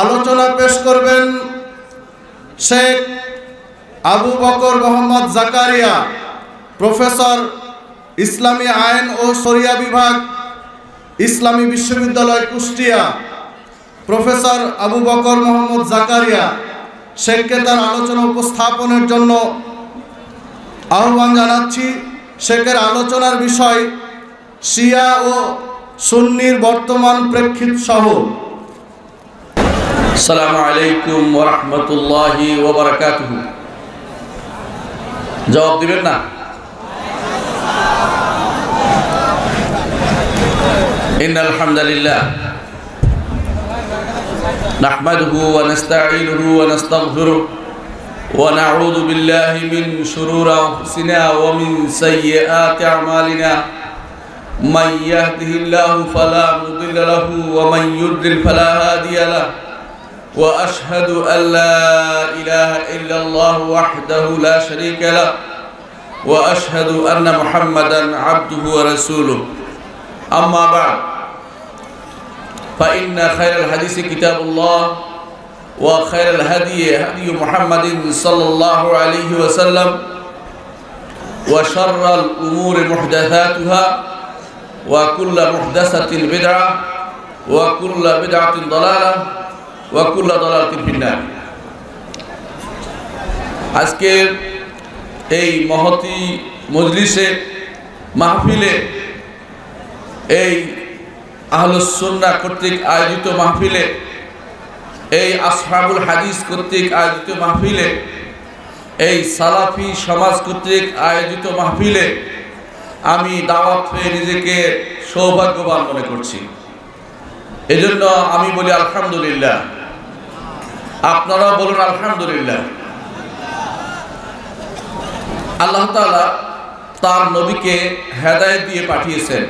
আলোচনা পেশ করবেন শেখ আবু বকর মোহাম্মদ জাকারিয়া, প্রফেসর ইসলামী আইন ও শরিয়া বিভাগ, ইসলামী বিশ্ববিদ্যালয় কুষ্টিয়া, প্রফেসর আবু বকর মোহাম্মদ জাকারিয়া। শেখকে তার আলোচনা উপস্থাপনের জন্য আহ্বান জানাচ্ছি। শেখের আলোচনার বিষয় শিয়া ও সুন্নির বর্তমান প্রেক্ষিত সহ। السلام عليكم ورحمة الله وبركاته. جواب دي بيتنا إن الحمد لله نحمده ونستعينه ونستغفره ونعوذ بالله من شرور أنفسنا ومن سيئات أعمالنا. من يهده الله فلا مضل له ومن يضلل فلا هادي له. وأشهد أن لا إله إلا الله وحده لا شريك له وأشهد أن محمدا عبده ورسوله. أما بعد فإن خير الحديث كتاب الله وخير الهدي هدي محمد صلى الله عليه وسلم وشر الأمور محدثاتها وكل محدثة بدعة وكل بدعة ضلالة ওয়াকুল্লা দলাল আজকের এই মহতি মজলিসে, মাহফিলে এই আহলসন্না কর্তৃক আয়োজিত মাহফিলে, এই আসহাবুল হাদিস কর্তৃক আয়োজিত মাহফিলে, এই সালাফি সমাজ কর্তৃক আয়োজিত মাহফিলে আমি দাওয়াত হয়ে নিজেকে সৌভাগ্যবান মনে করছি। এজন্য আমি বলি আলহামদুলিল্লাহ। আপনারাও বলুন আলহামদুলিল্লাহ। আল্লাহ তাআলা তার নবীকে হেদায়েত দিয়ে পাঠিয়েছেন।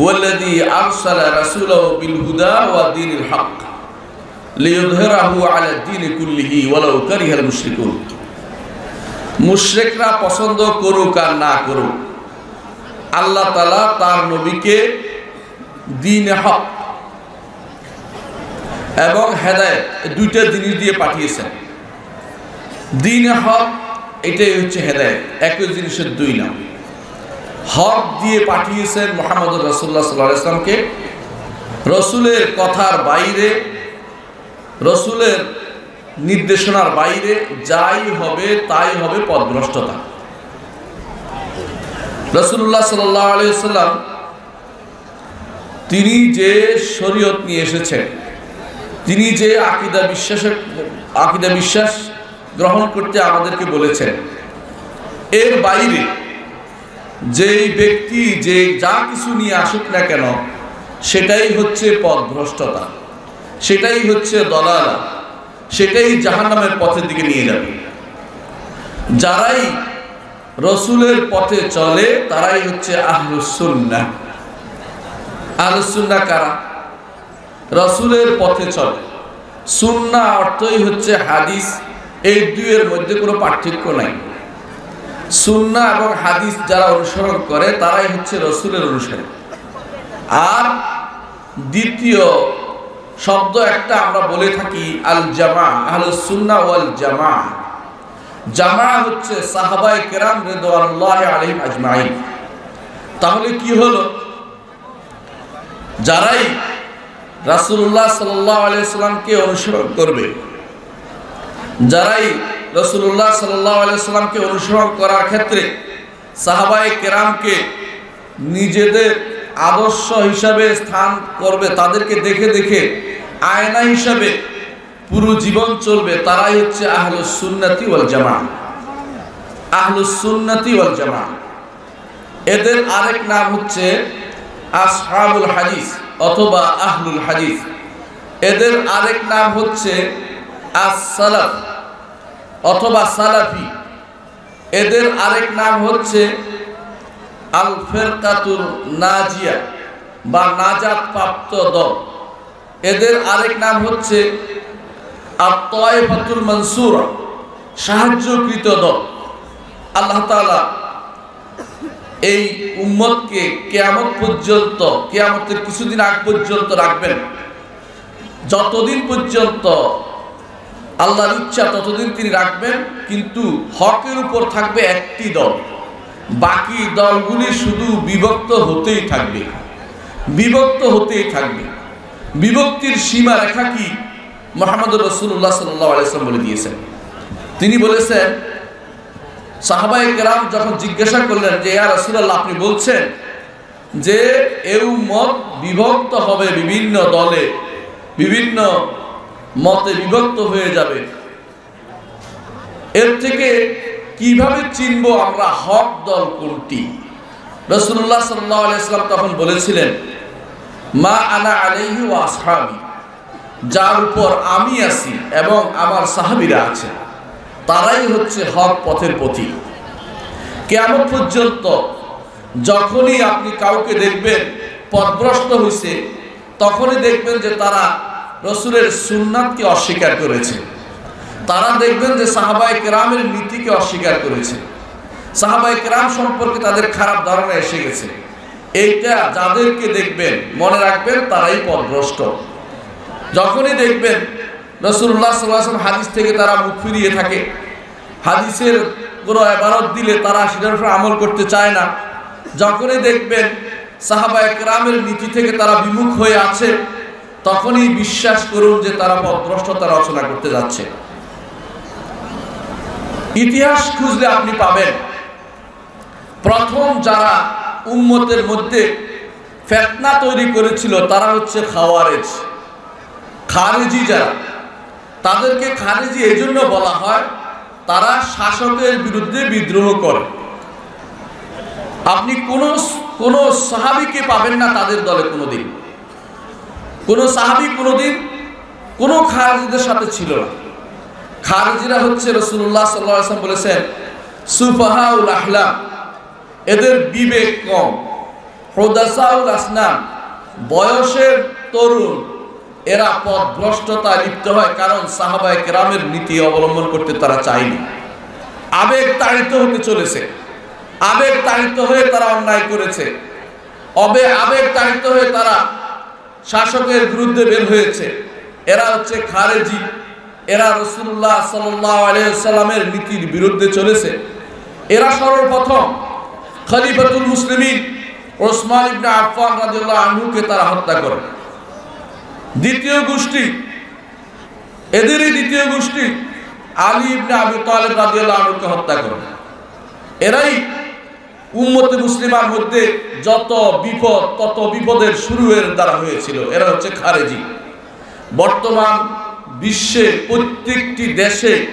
ওয়াল্লাযী ওয়া হক কুল্লিহি পছন্দ করুক আর না করুক, আল্লাহ তালা তার নবীকে দিন হক এবং হেদায়ত, দুইটা জিনিস দিয়ে পাঠিয়েছেন। দিন হক, এটাই হচ্ছে হেদায়ত, একই জিনিসের দুই নাম। হক দিয়ে পাঠিয়েছেন মোহাম্মদ রসুল্লাহ সাল্লাহ ইসলামকে রসুলের কথার বাইরে, রসুলের নির্দেশনার বাইরে যাই হবে, তাই হবে পদভ্রষ্টতা। রসুল্লাহ সাল্লাম তিনি যে শরীয়ত নিয়ে এসেছেন তিনি যে আকিদা বিশ্বাসের, আকিদা বিশ্বাস গ্রহণ করতে আমাদেরকে বলেছেন, এর বাইরে যেই ব্যক্তি যে যা কিছু নিয়ে আসুক না কেন, সেটাই হচ্ছে পথভ্রষ্টতা, সেটাই হচ্ছে দলালা, সেটাই জাহান্নামের পথের দিকে নিয়ে যাবে। যারাই রসুলের পথে চলে, তারাই হচ্ছে আহলুসুন্না আহলুসুন্না কারা? রসুলের পথে চলে। সুন্না অর্থই হচ্ছে হাদিস, এই দুইয়ের মধ্যে কোনো পার্থক্য নাই। সুন্না এবং হাদিস যারা অনুসরণ করে, তারাই হচ্ছে রসুলের অনুসারী। আর দ্বিতীয় শব্দ একটা আমরা বলে থাকি আল জামা আহলুসুন্না ওয়াল জামা জামা হচ্ছে সাহাবাই কেরাম রেদওয়ানুল্লাহ আলহিম আজমাইন। তাহলে কি হলো? যারাই রাসুল্লাহ সাল্লাহ আলিয়াল্লামকে অনুসরণ করবে। যারাই রসুল্লাহ সাল্লাহ আলিয়াল্লামকে অনুসরণ করার ক্ষেত্রে সাহাবাই কেরামকে নিজেদের আদর্শ হিসাবে স্থান করবে, তাদেরকে দেখে দেখে আয়না হিসাবে পুরো জীবন চলবে, তারাই হচ্ছে আহলুস সুন্নতি ওয়াল জামা আহলুস সুন্নতি ওয়াল জামা এদের আরেক নাম হচ্ছে আসহাবুল হাদিস অথবা আহলুল হাদিস। এদের আরেক নাম হচ্ছে আস-সালাফ অথবা সালাফি। এদের আরেক নাম হচ্ছে আল ফেরকাতুল নাজিয়া বা নাজাত প্রাপ্ত দল। এদের আরেক নাম হচ্ছে আত্মায়ফাতুল মনসুর, সাহায্যকৃত দল। আল্লাহ তাআলা এই উম্মতকে কেয়ামত পর্যন্ত, কেয়ামতের কিছুদিন আগ পর্যন্ত রাখবেন। যতদিন পর্যন্ত আল্লাহর ইচ্ছা ততদিন তিনি রাখবেন, কিন্তু হকের উপর থাকবে একটি দল। বাকি দলগুলি শুধু বিভক্ত হতেই থাকবে। বিভক্ত হতেই থাকবে। বিভক্তির সীমা রেখা কি মোহাম্মদ রসুল্লাহ সাল্লাহ আলাইসলাম বলে দিয়েছেন। তিনি বলেছেন সাহাবাই কেরাম যখন জিজ্ঞাসা করলেন যে, ইয়া রসুল্লাহ আপনি বলছেন যে এউ মত বিভক্ত হবে বিভিন্ন দলে, বিভিন্ন মতে বিভক্ত হয়ে যাবে। এর থেকে কীভাবে চিনব আমরা হক দল কোনটি? রসুল্লাহ সাল্লাহ আলাইসলাম তখন বলেছিলেন, মা আনা আলাইহি ও আসহাবি, যার উপর আমি আছি এবং আমার সাহাবিরা আছে তারাই হচ্ছে হক পথের পথি কেমন পর্যন্ত যখনই আপনি কাউকে দেখবেন পথভ্রষ্ট হয়েছে তখনই দেখবেন যে তারা রসুলের সুন্নাতকে অস্বীকার করেছে। তারা দেখবেন যে সাহাবাই কেরামের নীতিকে অস্বীকার করেছে। সাহাবাই কেরাম সম্পর্কে তাদের খারাপ ধারণা এসে গেছে। এইটা যাদেরকে দেখবেন, মনে রাখবেন তারাই পথভ্রষ্ট। যখনই দেখবেন রসুল্লাহ সাল্লাম হাদিস থেকে তারা মুখ ফিরিয়ে থাকে। হাদিসের কোনো এবারত দিলে তারা সেটার উপর আমল করতে চায় না। যখনই দেখবেন সাহাবা একরামের নীতি থেকে তারা বিমুখ হয়ে আছে, তখনই বিশ্বাস করুন যে তারা পথভ্রষ্টতা রচনা করতে যাচ্ছে। ইতিহাস খুঁজলে আপনি পাবেন। প্রথম যারা উম্মতের মধ্যে ফেতনা তৈরি করেছিল তারা হচ্ছে খাওয়ারেজ। খারেজি যারা। তাদেরকে খারেজি এই জন্য বলা হয়, তারা শাসকের বিরুদ্ধে বিদ্রোহ করে। আপনি কোন কোন সাহাবিকে পাবেন না তাদের দলে কোনোদিন। কোন সাহাবি কোনোদিন কোনো খারেজিদের সাথে ছিল না। খারেজিরা হচ্ছে রসুল্লাহ সাল্লাম বলেছেন, সুফাহাউল আহলাম এদের বিবেক কম। হদাসাউল আসনাম বয়সের তরুণ এরা পথভ্রষ্টতা লিপ্ত হয় কারণ সাহাবায় গ্রামের নীতি অবলম্বন করতে তারা চায়নি। আবেগ তাড়িত হতে চলেছে। আবেগ তাড়িত হয়ে তারা অন্যায় করেছে। অবে আবেগ তাড়িত হয়ে তারা শাসকের বিরুদ্ধে বের হয়েছে। এরা হচ্ছে খারেজি। এরা রসুল্লাহ সাল্লামের নীতির বিরুদ্ধে চলেছে। এরা সর্বপ্রথম খলিফাতুল মুসলিমিন ওসমান ইবনে আফফান রাদিয়াল্লাহু আনহুকে তারা হত্যা করে। দ্বিতীয় গোষ্ঠী। এদেরই দ্বিতীয় গোষ্ঠী আলী ইবনে আবি তালেব রাদিয়াল্লাহু আনহুকে হত্যা করে। এরাই উম্মতে মুসলিমার মধ্যে যত বিপদ, তত বিপদের শুরু এর দ্বারা হয়েছিল। এরা হচ্ছে খারেজি। বর্তমান বিশ্বে প্রত্যেকটি দেশে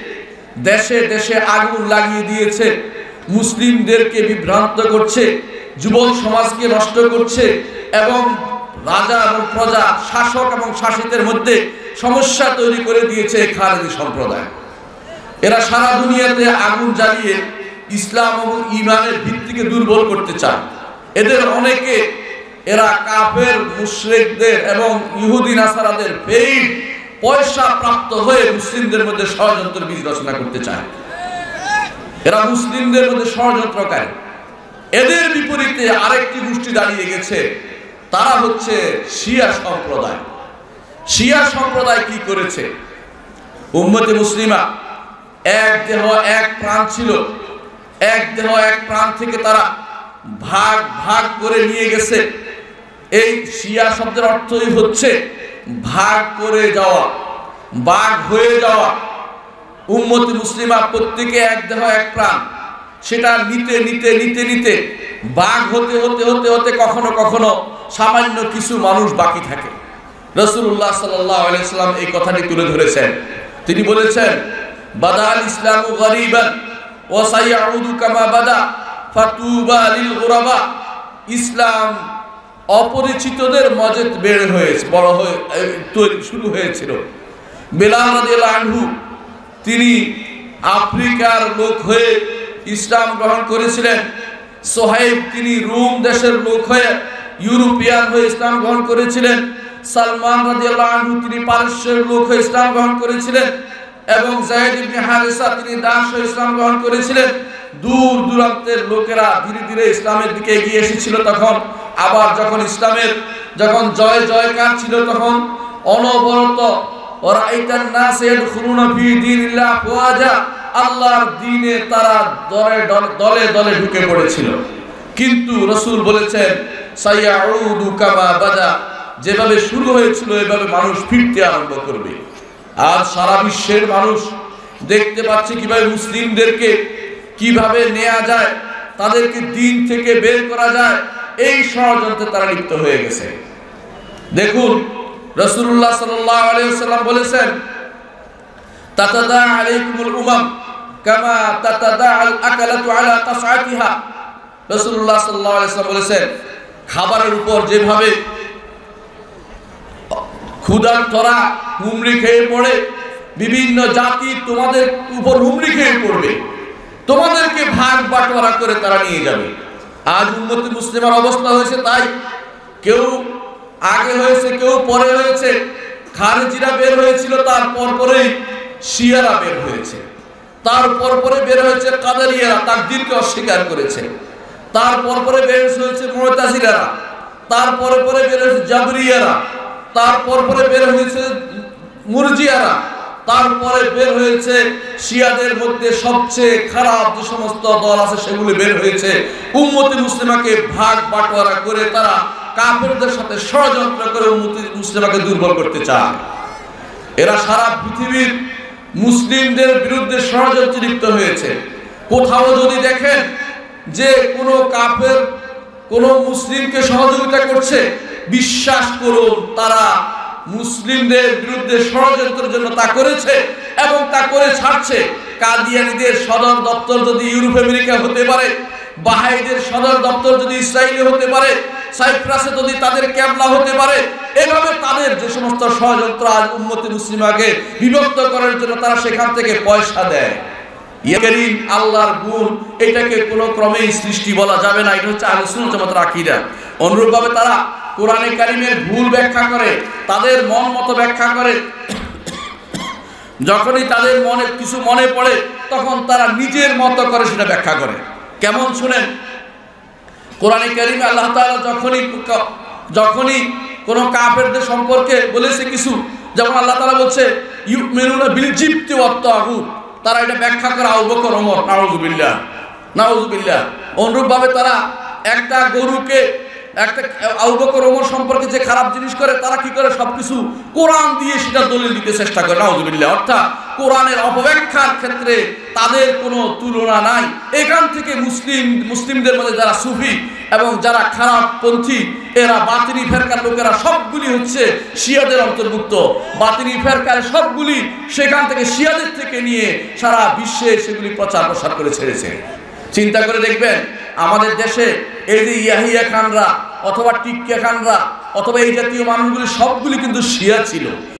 দেশে দেশে আগুন লাগিয়ে দিয়েছে। মুসলিমদেরকে বিভ্রান্ত করছে, যুবক সমাজকে নষ্ট করছে এবং রাজা এবং প্রজা, শাসক এবং শাসিতের মধ্যে সমস্যা তৈরি করে দিয়েছে খারেজি সম্প্রদায়। এরা সারা দুনিয়াতে আগুন জ্বালিয়ে ইসলাম এবং ইমানের ভিত্তিকে দুর্বল করতে চায়। এদের অনেকে এরা কাফের, মুশরিকদের এবং ইহুদি, নাসারাদের পেইড পয়সা প্রাপ্ত হয়ে মুসলিমদের মধ্যে ষড়যন্ত্র বীজ রচনা করতে চায়। এরা মুসলিমদের মধ্যে ষড়যন্ত্রকারী। এদের বিপরীতে আরেকটি গোষ্ঠী দাঁড়িয়ে গেছে। তারা হচ্ছে শিয়া সম্প্রদায়। শিয়া সম্প্রদায় কি করেছে? উম্মতে মুসলিমা, এক দেহ এক প্রাণ ছিল। এক দেহ এক প্রাণ থেকে তারা ভাগ ভাগ করে নিয়ে গেছে। এই শিয়া শব্দের অর্থই হচ্ছে ভাগ করে যাওয়া, বাঘ হয়ে যাওয়া। উম্মতি মুসলিমা প্রত্যেকে এক দেহ এক প্রাণ। সেটা নিতে নিতে নিতে নিতে, বাঘ হতে হতে হতে হতে, কখনো কখনো সামান্য কিছু মানুষ বাকি থাকে। রসুল্লাহ সাল্লাম এই কথাটি তুলে ধরেছেন। তিনি বলেছেন বাদাল ইসলাম গরিবান ফাতুবা ইসলাম অপরিচিতদের মজেদ বেড়ে হয়েছে, বড় হয়ে তৈরি, শুরু হয়েছিল। বেলাল আনহু, তিনি আফ্রিকার লোক হয়ে ইসলাম গ্রহণ করেছিলেন। সোহাইব, তিনি রোম দেশের লোক হয়ে ইউরোপিয়ান হয়ে ইসলাম গ্রহণ করেছিলেন। সালমান রাদিয়াল্লাহু তিনি পারস্যের লোক হয়ে ইসলাম গ্রহণ করেছিলেন এবং জায়েদ ইবনে হারিসা, তিনি দাস হয়ে ইসলাম গ্রহণ করেছিলেন। দূর দূরান্তের লোকেরা ধীরে ধীরে ইসলামের দিকে এগিয়ে এসেছিল তখন। আবার যখন ইসলামের যখন জয় জয়কার ছিল তখন অনবরত ওরাইতান নাস ইয়াদখুলুনা ফি দীনিল্লাহ আফওয়াজা আল্লাহর দ্বীনে তারা দলে দলে দলে ঢুকে পড়েছিল। কিন্তু রসূল বলেছেন যেভাবে শুরু হয়েছিল, এভাবে মানুষ ফিরতে আরম্ভ করবে। আর সারা বিশ্বের মানুষ দেখতে পাচ্ছে কীভাবে মুসলিমদেরকে কীভাবে নেওয়া যায়, তাদেরকে দিন থেকে বের করা যায়, এই ষড়যন্ত্রে তারা লিপ্ত হয়ে গেছে। দেখুন রসুল্লাহ সাল্লাম বলেছেন, তাতাদা আলাইকুমুল উমাম কামা তাতাদা আল আকালাতু আলা কাসআতিহা। বলেছেন, খাবারের উপর যেভাবে ক্ষুধার্তরা হুমড়ি খেয়ে পড়ে, বিভিন্ন জাতি তোমাদের উপর হুমড়ি খেয়ে পড়বে। তোমাদেরকে ভাগ বাটোয়ারা করে তারা নিয়ে যাবে। আজ উন্নতি মুসলিমের অবস্থা হয়েছে তাই, কেউ আগে হয়েছে, কেউ পরে হয়েছে, খারেজিরা বের হয়েছিল তারপর পরেই শিয়ারা বের হয়েছে। তারপর পরে বের হয়েছে কাদারিয়ারা, তাকদিরকে অস্বীকার করেছে। তারপর পরে বের হয়েছে মোহতাজিরারা তারপরে পরে বের হয়েছে জাবরিয়ারা। তারপর পরে বের হয়েছে মুরজিয়ারা। তারপরে বের হয়েছে শিয়াদের মধ্যে সবচেয়ে খারাপ যে সমস্ত দল আছে, সেগুলি বের হয়েছে। উম্মতি মুসলিমাকে ভাগ বাটোয়ারা করে তারা কাফেরদের সাথে ষড়যন্ত্র করে উম্মতি মুসলিমাকে দুর্বল করতে চায়। এরা সারা পৃথিবীর মুসলিমদের বিরুদ্ধে ষড়যন্ত্রে লিপ্ত হয়েছে। কোথাও যদি দেখেন যে কোনো কাফের, কোনো মুসলিমকে সহযোগিতা করছে, বিশ্বাস করুন, তারা মুসলিমদের বিরুদ্ধে ষড়যন্ত্রের জন্য তা করেছে এবং তা করে ছাড়ছে। কাদিয়ানিদের সদর দপ্তর যদি ইউরোপ, আমেরিকা হতে পারে, বাহাইদের সদর দপ্তর যদি ইসরায়েলি হতে পারে, সাইপ্রাসে যদি তাদের ক্যাবলা হতে পারে, এভাবে তাদের যে সমস্ত ষড়যন্ত্র আজ উন্মতি মুসলিমাকে বিভক্ত করার জন্য তারা সেখান থেকে পয়সা দেয়। ইয়াকারিম আল্লাহর গুণ, এটাকে কোনো ক্রমেই সৃষ্টি বলা যাবে না। এটা হচ্ছে আলোচনা জামাতের আকীদা। অনুরূপভাবে তারা কোরআনে কারিমের ভুল ব্যাখ্যা করে, তাদের মন মতো ব্যাখ্যা করে। যখনই তাদের মনে কিছু মনে পড়ে, তখন তারা নিজের মতো করে সেটা ব্যাখ্যা করে। কেমন শুনেন? কোরআনে কারিমে আল্লাহ তাআলা যখনই যখনই কোনো কাফেরদের সম্পর্কে বলেছে কিছু, যেমন আল্লাহ তাআলা বলছে, ইউমিনুনা বিল জিবতি ওয়াত তাগুত। তারা এটা ব্যাখ্যা করে আউবকর বকর ওমর নাউজুবিল্লাহ। নাউজুবিল্লাহ। অনুরূপভাবে তারা একটা গরুকে তাদের তুলনা নাই। মুসলিমদের মধ্যে যারা সুফি এবং যারা খারাপ পন্থী, এরা বাতিনি ফেরকার লোকেরা সবগুলি হচ্ছে শিয়াদের অন্তর্ভুক্ত। বাতিনি ফেরকার সবগুলি সেখান থেকে শিয়াদের থেকে নিয়ে সারা বিশ্বে সেগুলি প্রচার প্রসার করে ছেড়েছে। চিন্তা করে দেখবেন আমাদের দেশে এই যে ইয়াহিয়া খানরা অথবা টিকিয়া খানরা অথবা এই জাতীয় মানুষগুলি সবগুলি কিন্তু শিয়া ছিল।